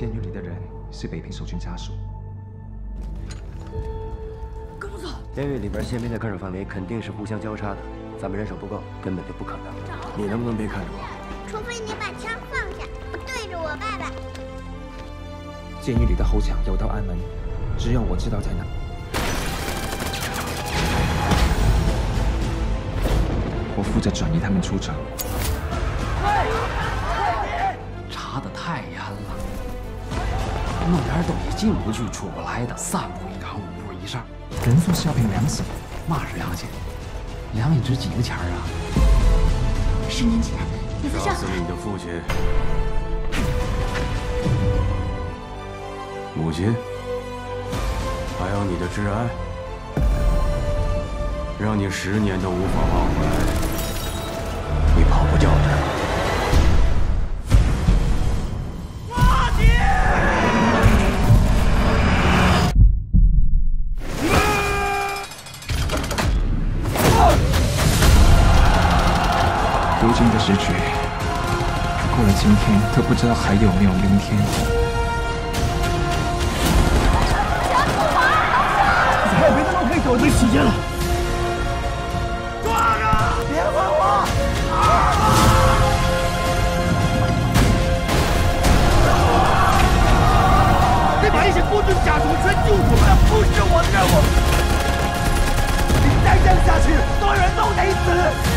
监狱里的人是北平守军家属。跟我走。监狱里边宪兵的看守范围肯定是互相交叉的，咱们人手不够，根本就不可能。你能不能别看着我？除非你把枪放下，不对着我爸爸。监狱里的后墙有道暗门，只有我知道在哪。我负责转移他们出城。弄点东西进不去出不来的，三步一岗，五步一上。人说是要凭良心，嘛是良心？良心值几个钱啊？十年前，有个杀死你的父亲、母亲，还有你的挚爱，让你十年都无法忘怀，如今的时局，过了今天都不知道还有没有明天。还有别的路可以走，没时间了。抓着！别管我！得把一些孤军家属全救出来，不是我的任务。你再这样下去，所有人都得死。